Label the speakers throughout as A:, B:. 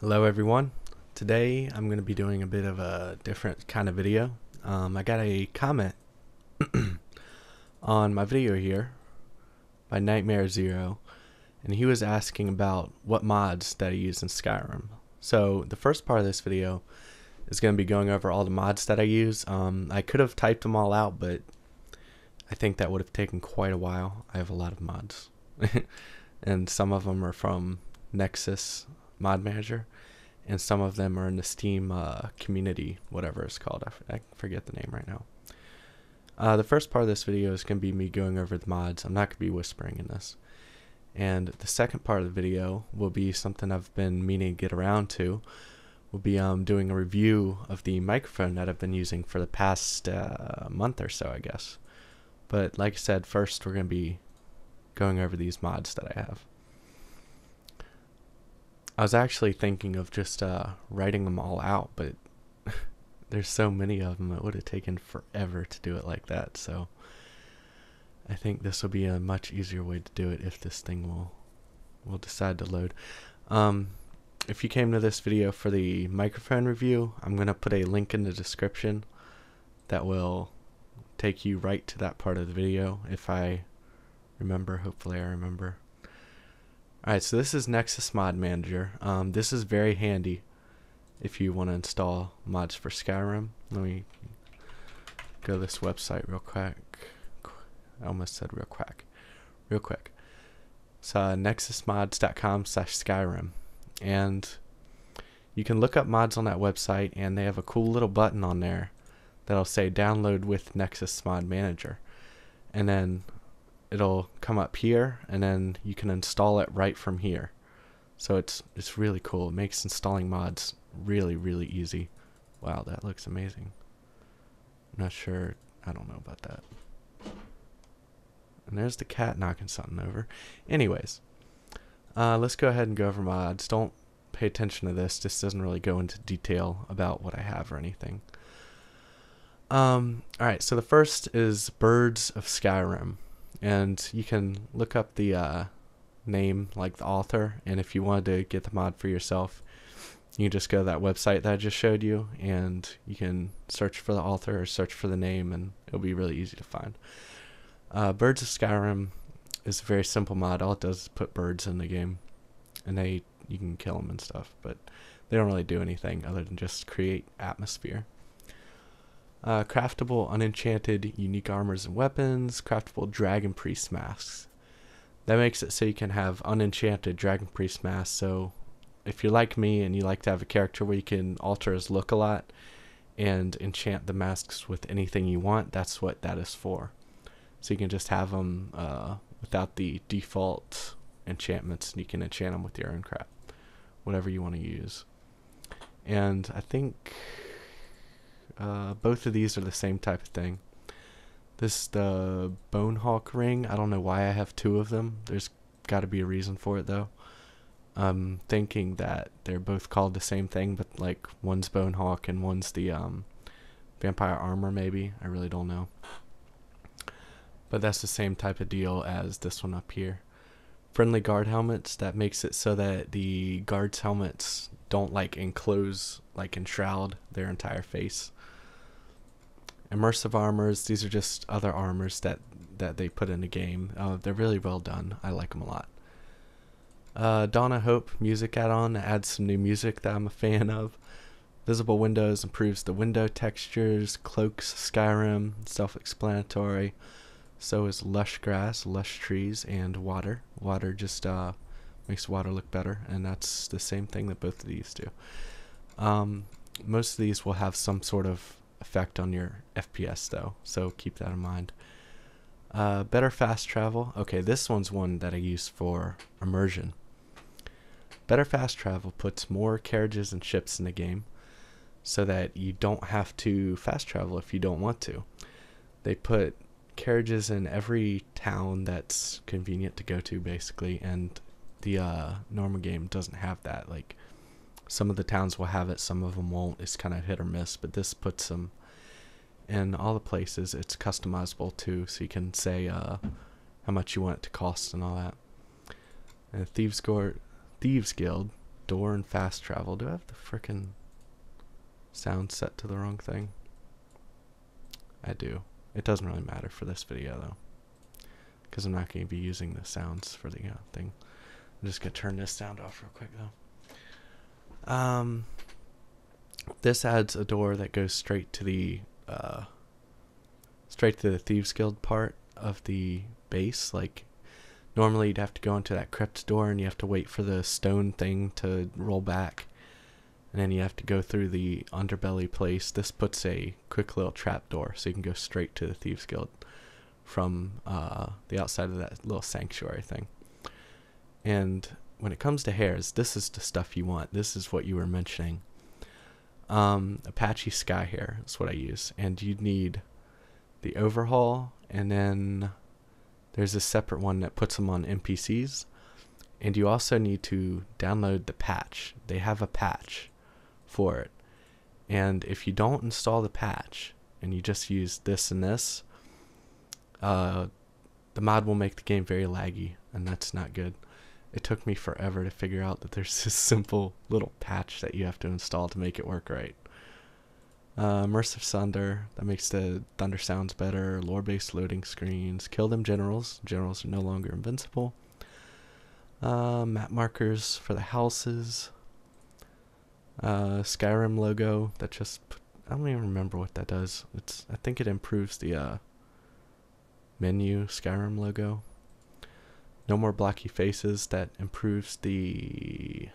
A: Hello everyone. Today I'm going to be doing a bit of a different kind of video. Um, I got a comment on my video here by Nightmare Zero, and he was asking about what mods that I use in Skyrim. So the first part of this video is going to be going over all the mods that I use. Um, I could have typed them all out, but I think that would have taken quite a while. I have a lot of mods, and some of them are from Nexus Mod Manager, and some of them are in the Steam uh, community, whatever it's called. I, forget the name right now. Uh, the first part of this video is going to be me going over the mods. I'm not going to be whispering in this. And the second part of the video will be something I've been meaning to get around to. We'll be um, doing a review of the microphone that I've been using for the past uh, month or so, I guess. But like I said, first we're going to be going over these mods that I have. I was actually thinking of just uh, writing them all out, but there's so many of them, it would have taken forever to do it like that. So I think this will be a much easier way to do it if this thing will will decide to load. Um, if you came to this video for the microphone review, I'm gonna put a link in the description that will take you right to that part of the video if I remember. Hopefully, I remember. Alright, so this is Nexus Mod Manager. Um, this is very handy if you want to install mods for Skyrim. Let me go to this website real quick. I almost said real quick. Real quick. It's uh, nexusmods.com slash Skyrim. And you can look up mods on that website, and they have a cool little button on there that'll say download with Nexus Mod Manager. And then it'll come up here and then you can install it right from here. So it's it's really cool. It makes installing mods really really easy. Wow, that looks amazing. I'm not sure. I don't know about that. And there's the cat knocking something over. Anyways, uh, let's go ahead and go over mods. Don't pay attention to this. This doesn't really go into detail about what I have or anything. Um, all right, so the first is Birds of Skyrim and you can look up the uh, name like the author and if you wanted to get the mod for yourself you can just go to that website that i just showed you and you can search for the author or search for the name and it'll be really easy to find. Uh, birds of skyrim is a very simple mod. All it does is put birds in the game and they you can kill them and stuff but they don't really do anything other than just create atmosphere uh, craftable, unenchanted, unique armors and weapons. Craftable dragon priest masks. That makes it so you can have unenchanted dragon priest masks. So, if you're like me and you like to have a character where you can alter his look a lot and enchant the masks with anything you want, that's what that is for. So you can just have them uh, without the default enchantments, and you can enchant them with your own crap, whatever you want to use. And I think uh, both of these are the same type of thing. This the Bonehawk ring. I don't know why I have two of them. There's got to be a reason for it though. I'm thinking that they're both called the same thing, but like one's Bonehawk and one's the um, vampire armor. Maybe I really don't know. But that's the same type of deal as this one up here. Friendly guard helmets. That makes it so that the guards' helmets don't like enclose, like enshroud their entire face immersive armors. These are just other armors that that they put in the game. Uh, they're really well done. I like them a lot. Uh, of Hope music add-on adds some new music that I'm a fan of. Visible Windows improves the window textures. Cloaks Skyrim, self-explanatory. So is lush grass, lush trees, and water. Water just uh, makes water look better, and that's the same thing that both of these do. Um, most of these will have some sort of effect on your FPS though, so keep that in mind. Uh, better fast travel. Okay, this one's one that I use for immersion. Better fast travel puts more carriages and ships in the game so that you don't have to fast travel if you don't want to. They put carriages in every town that's convenient to go to basically and the uh, normal game doesn't have that like some of the towns will have it, some of them won't. It's kind of hit or miss, but this puts them in all the places. It's customizable too, so you can say uh, how much you want it to cost and all that. And Thieves Thieves Guild door and fast travel. Do I have the frickin' sound set to the wrong thing? I do. It doesn't really matter for this video though. Because I'm not going to be using the sounds for the uh, thing. I'm just going to turn this sound off real quick though. Um, this adds a door that goes straight to the uh, straight to the Thieves Guild part of the base. Like normally you'd have to go into that crypt door and you have to wait for the stone thing to roll back. And then you have to go through the underbelly place. This puts a quick little trap door so you can go straight to the Thieves Guild from uh, the outside of that little sanctuary thing. And when it comes to hairs, this is the stuff you want. This is what you were mentioning. Um, Apachii Sky Hair is what I use. And you need the overhaul, and then there's a separate one that puts them on NPCs. And you also need to download the patch. They have a patch for it. And if you don't install the patch and you just use this and this, uh, the mod will make the game very laggy, and that's not good. It took me forever to figure out that there's this simple little patch that you have to install to make it work right. Uh, immersive thunder that makes the thunder sounds better. Lore-based loading screens. Kill them generals. Generals are no longer invincible. Uh, map markers for the houses. Uh, Skyrim logo that just I don't even remember what that does. It's I think it improves the uh, menu Skyrim logo. No more blocky faces that improves the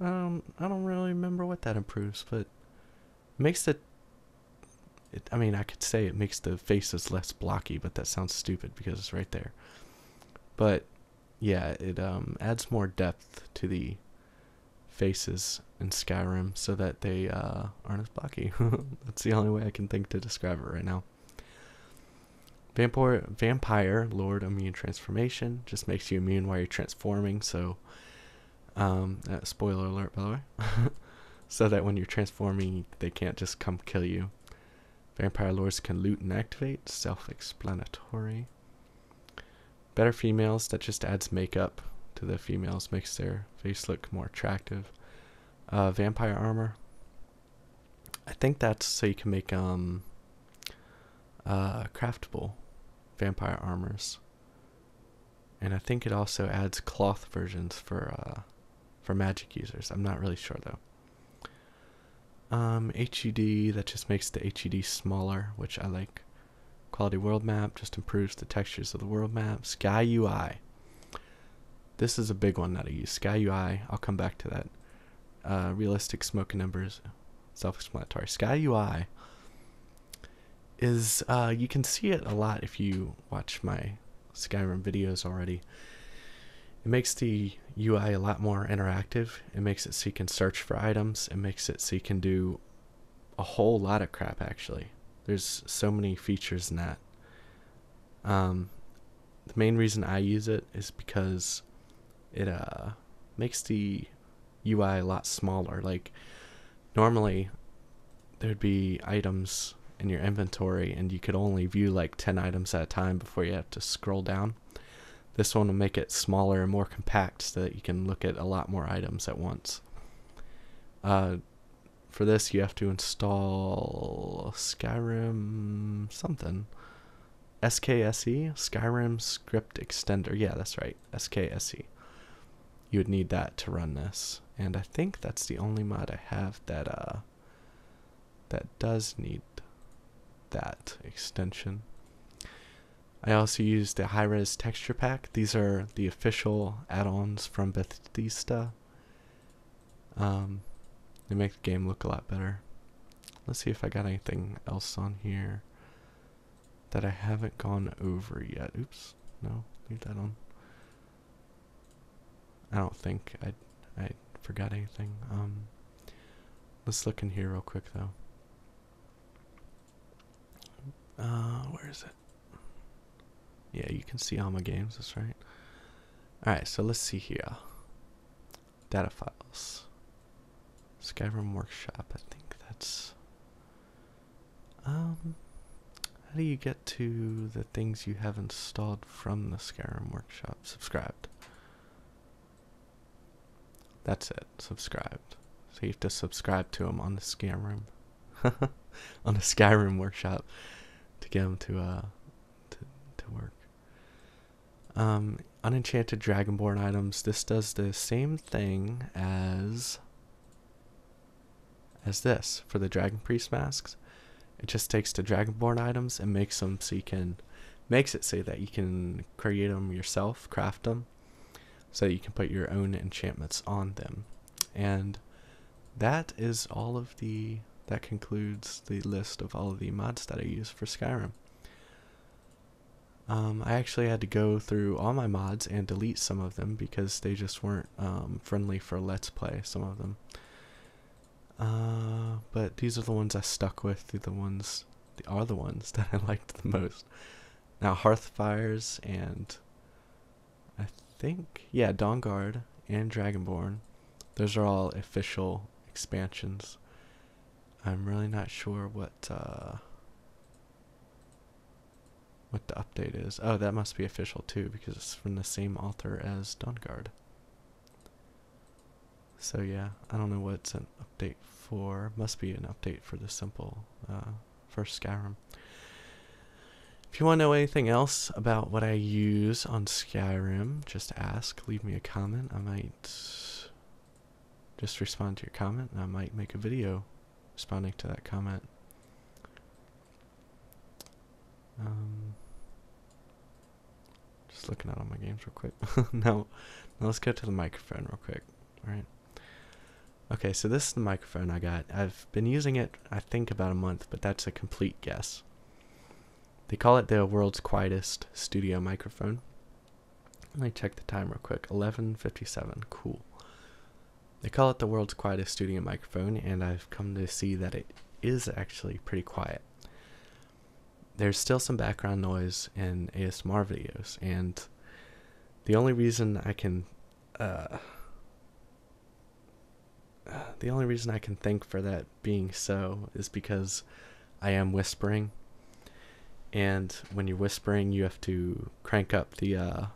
A: um I don't really remember what that improves, but makes it it, I mean, I could say it makes the faces less blocky, but that sounds stupid because it's right there. But yeah, it um, adds more depth to the faces in Skyrim so that they uh, aren't as blocky. That's the only way I can think to describe it right now. Vampire, vampire Lord Immune Transformation just makes you immune while you're transforming. So, um, uh, spoiler alert, by the way. so that when you're transforming, they can't just come kill you. Vampire Lords can loot and activate. Self explanatory. Better females, that just adds makeup to the females, makes their face look more attractive. Uh, vampire armor. I think that's so you can make um uh craftable vampire armors. And I think it also adds cloth versions for uh for magic users. I'm not really sure though. Um, HUD, that just makes the HUD smaller, which I like. Quality world map just improves the textures of the world map. Sky UI. This is a big one that I use. Sky UI, I'll come back to that. Uh, realistic smoke numbers, self-explanatory. Sky UI is, uh, you can see it a lot if you watch my Skyrim videos already. It makes the UI a lot more interactive. It makes it so you can search for items. It makes it so you can do a whole lot of crap actually. There's so many features in that. Um, the main reason I use it is because it uh makes the UI a lot smaller. Like normally there'd be items in your inventory and you could only view like 10 items at a time before you have to scroll down. This one will make it smaller and more compact so that you can look at a lot more items at once. Uh, for this, you have to install Skyrim something. SKSE? Skyrim Script Extender. Yeah, that's right. SKSE. You would need that to run this. And I think that's the only mod I have that uh that does need that extension. I also use the high-res texture pack. These are the official add-ons from Bethesda. Um, they make the game look a lot better. Let's see if I got anything else on here that I haven't gone over yet. Oops, no, leave that on. I don't think I I forgot anything. Um, let's look in here real quick though. Uh, where is it? Yeah, you can see all my Games, that's right. Alright, so let's see here. Data files. Skyrim Workshop, I think that's... Um, how do you get to the things you have installed from the Skyrim Workshop? Subscribed. That's it. Subscribed. So you have to subscribe to them on the Skyrim, on the Skyrim workshop, to get them to uh to to work. Um, unenchanted Dragonborn items. This does the same thing as as this for the Dragon Priest masks. It just takes the Dragonborn items and makes them so you can makes it say that you can create them yourself, craft them, so you can put your own enchantments on them. And that is all of the that concludes the list of all of the mods that I use for Skyrim. Um, I actually had to go through all my mods and delete some of them because they just weren't um, friendly for Let's Play, some of them. Uh, but these are the ones I stuck with. The ones, they are the ones that I liked the most. Now Hearthfires and I think yeah, Dawnguard and Dragonborn. Those are all official expansions. I'm really not sure what uh, what the update is. Oh, that must be official too because it's from the same author as Dawnguard. So yeah, I don't know what's an update for. Must be an update for the simple uh, for Skyrim. If you want to know anything else about what I use on Skyrim, just ask. Leave me a comment. I might just respond to your comment and I might make a video responding to that comment. Um, just looking at all my games real quick. now, now let's go to the microphone real quick. Alright. Okay, so this is the microphone I got. I've been using it, I think, about a month, but that's a complete guess. They call it the world's quietest studio microphone. Let me check the time real quick. 11:57. Cool. They call it the world's quietest studio microphone, and I've come to see that it is actually pretty quiet. There's still some background noise in ASMR videos, and the only reason I can uh, the only reason I can think for that being so is because I am whispering. And when you're whispering, you have to crank up the uh,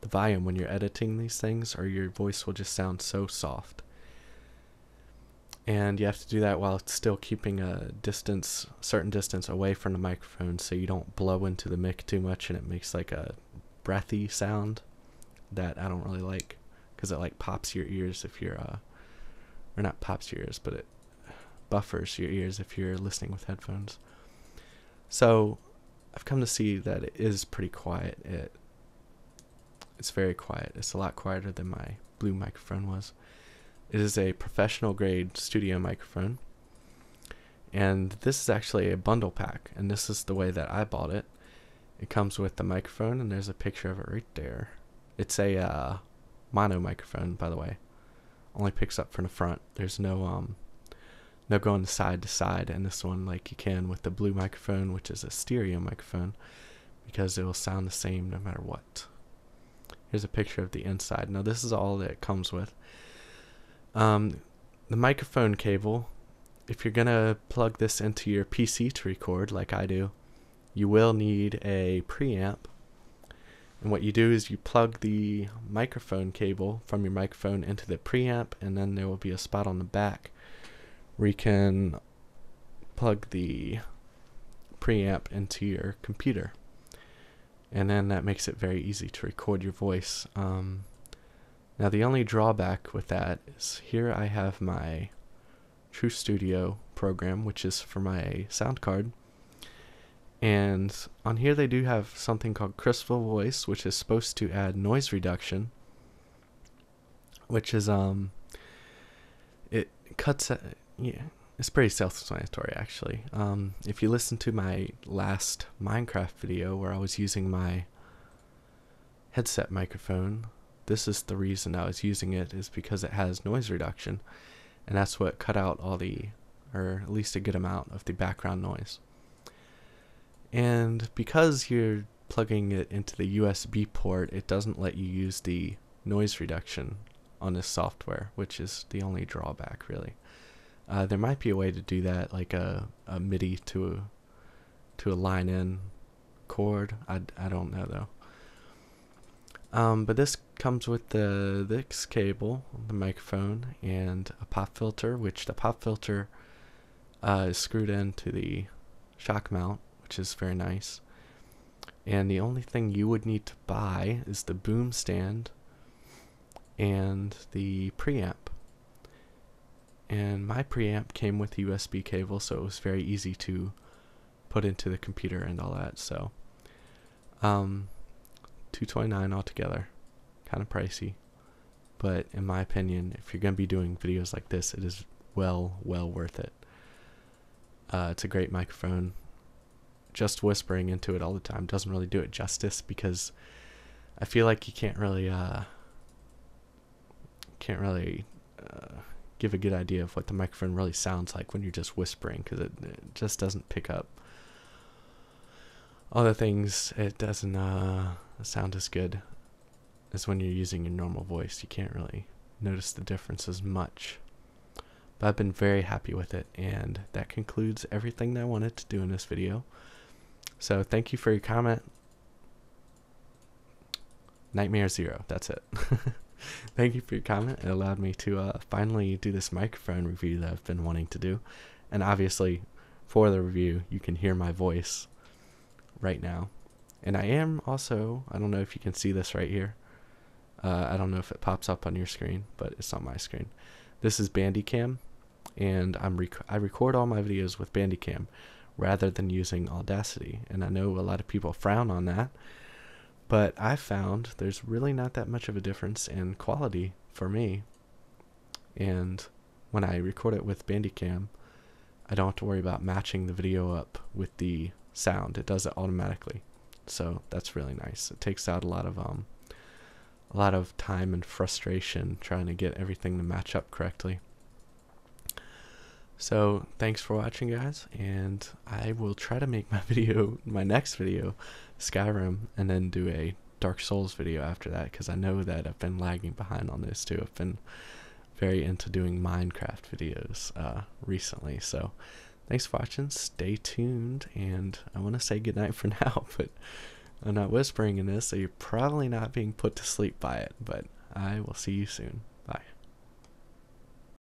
A: the volume when you're editing these things, or your voice will just sound so soft. And you have to do that while still keeping a distance, certain distance away from the microphone, so you don't blow into the mic too much, and it makes like a breathy sound that I don't really like, because it like pops your ears if you're uh, or not pops your ears, but it buffers your ears if you're listening with headphones. So I've come to see that it is pretty quiet. It it's very quiet. It's a lot quieter than my blue microphone was. It is a professional grade studio microphone. And this is actually a bundle pack, and this is the way that I bought it. It comes with the microphone, and there's a picture of it right there. It's a uh, mono microphone, by the way only picks up from the front. There's no um no going side to side and this one like you can with the blue microphone which is a stereo microphone because it will sound the same no matter what. Here's a picture of the inside. Now this is all that it comes with. Um, the microphone cable, if you're gonna plug this into your PC to record like I do, you will need a preamp and what you do is you plug the microphone cable from your microphone into the preamp, and then there will be a spot on the back where you can plug the preamp into your computer. And then that makes it very easy to record your voice. Um, now, the only drawback with that is here I have my TruStudio program, which is for my sound card. And on here they do have something called Crystal Voice, which is supposed to add noise reduction, which is um it cuts uh, yeah, it's pretty self-explanatory actually. Um if you listen to my last Minecraft video where I was using my headset microphone, this is the reason I was using it is because it has noise reduction and that's what cut out all the or at least a good amount of the background noise. And because you're plugging it into the USB port, it doesn't let you use the noise reduction on this software, which is the only drawback, really. Uh, there might be a way to do that, like a, a MIDI to a to a line in cord. I, I don't know though. Um, but this comes with the this cable, the microphone, and a pop filter, which the pop filter uh, is screwed into the shock mount, which is very nice. And the only thing you would need to buy is the boom stand and the preamp. And my preamp came with a USB cable, so it was very easy to put into the computer and all that. So, um, 229 altogether, kind of pricey, but in my opinion, if you're gonna be doing videos like this, it is well, well worth it. Uh, it's a great microphone. Just whispering into it all the time doesn't really do it justice because I feel like you can't really uh, can't really uh, give a good idea of what the microphone really sounds like when you're just whispering because it, it, just doesn't pick up other things. It doesn't uh, sound as good as when you're using your normal voice. You can't really notice the difference as much. But I've been very happy with it, and that concludes everything that I wanted to do in this video. So thank you for your comment. Nightmare Zero, that's it. Thank you for your comment. It allowed me to uh, finally do this microphone review that I've been wanting to do. And obviously, for the review, you can hear my voice right now. And I am also, I don't know if you can see this right here. Uh, I don't know if it pops up on your screen, but it's on my screen. This is Bandicam, and I'm rec- I record all my videos with Bandicam rather than using Audacity. And I know a lot of people frown on that but I found there's really not that much of a difference in quality for me. And when I record it with Bandicam, I don't have to worry about matching the video up with the sound. It does it automatically. So that's really nice. It takes out a lot of um a lot of time and frustration trying to get everything to match up correctly. So thanks for watching guys and I will try to make my video my next video Skyrim and then do a Dark Souls video after that because I know that I've been lagging behind on this too. I've been very into doing Minecraft videos uh, recently. So thanks for watching. Stay tuned. And I want to say goodnight for now, but I'm not whispering in this, so you're probably not being put to sleep by it. But I will see you soon.